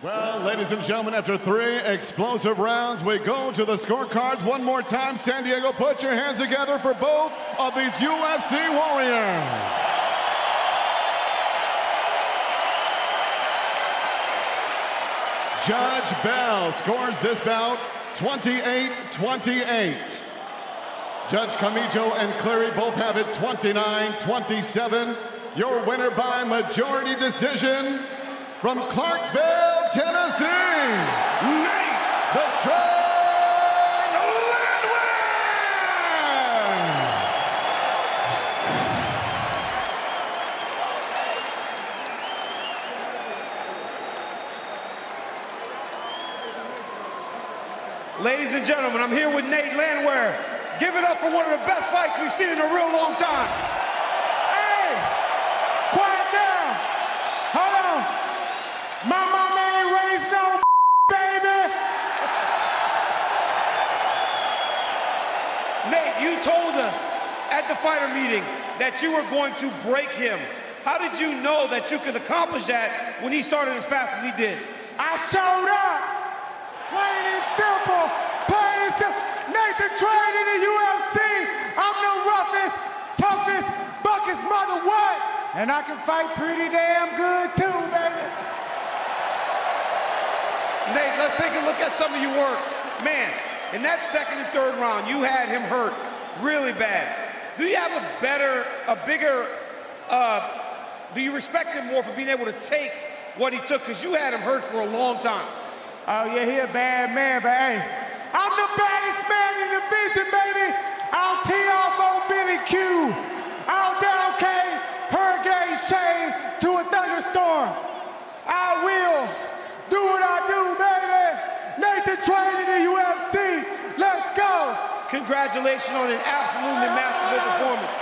Well, ladies and gentlemen, after three explosive rounds, we go to the scorecards one more time. San Diego, put your hands together for both of these UFC warriors. Judge Bell scores this bout 28-28. Judge Camacho and Cleary both have it 29-27. Your winner by majority decision from Clarksville, Ladies and gentlemen, I'm here with Nate Landwehr. Give it up for one of the best fights we've seen in a real long time. Hey! Quiet down! Hold on! My mama ain't raised no baby! Nate, you told us at the fighter meeting that you were going to break him. How did you know that you could accomplish that when he started as fast as he did? I showed up! Plain and simple! Plain and simple! Nathan trained in the UFC! I'm the roughest, toughest, buckest mother what? And I can fight pretty damn good too, baby! Nate, let's take a look at some of your work. Man, in that second and third round, you had him hurt really bad. Do you have a better, a bigger, uh, do you respect him more for being able to take what he took? Because you had him hurt for a long time. Oh yeah, he a bad man, but hey, I'm the baddest man in the division, baby. I'll tee off on Billy Q. I'll down K, Hurricane Shane to a thunderstorm. I will do what I do, baby. Trained in the UFC. Let's go. Congratulations on an absolutely masterful performance.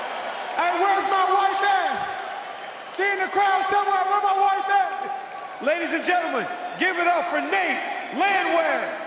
Hey, where's my wife at? She in the crowd somewhere. Where my wife at? Ladies and gentlemen, give it up for Nate Landwehr.